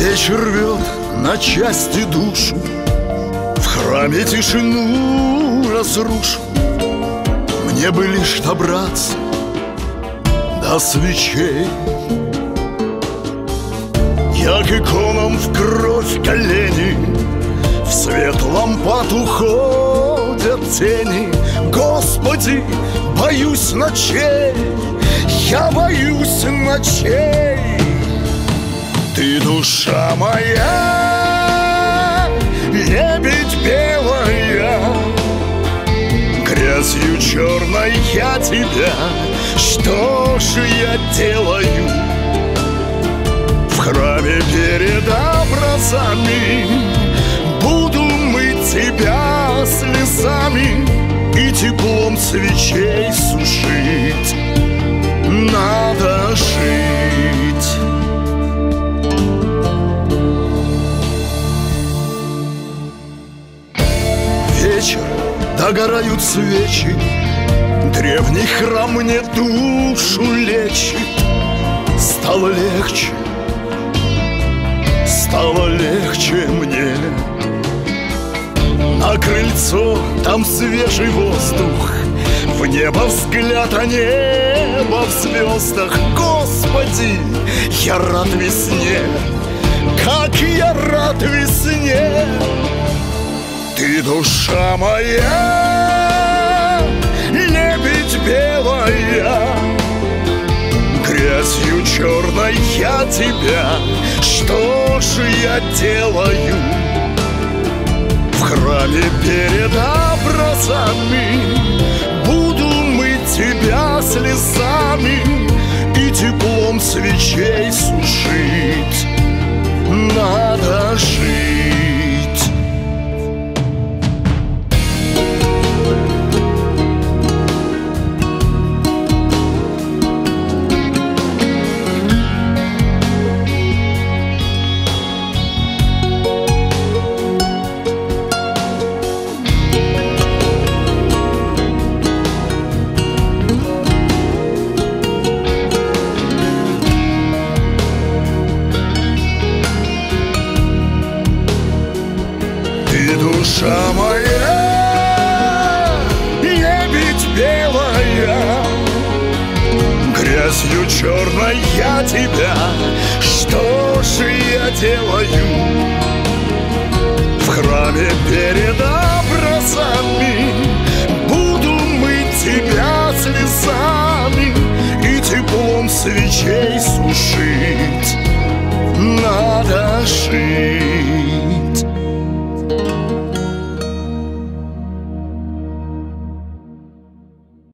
Вечер рвет на части душу В храме тишину разрушу. Мне бы лишь добраться до свечей. Я к иконам в кровь колени В свет лампад уходят тени. Господи, боюсь ночей Я боюсь ночей Ты душа моя Лебедь белая Грязью черной я тебя Что же я делаю? В храме перед образами Буду мыть тебя слезами И теплом свечей сушить догорают свечи Древний храм мне душу лечит. Стало легче, стало легче мне. На крыльцо там свежий воздух В небо взгляд, а небо в звездах Господи, я рад весне Как я рад весне душа моя Лебедь белая Грязью черной я тебя Что же я делаю? В храме перед образами Буду мыть тебя слезами И теплом свечей сушить черная тебя. Что же я делаю? В храме перед образами Буду мыть тебя слезами И теплом свечей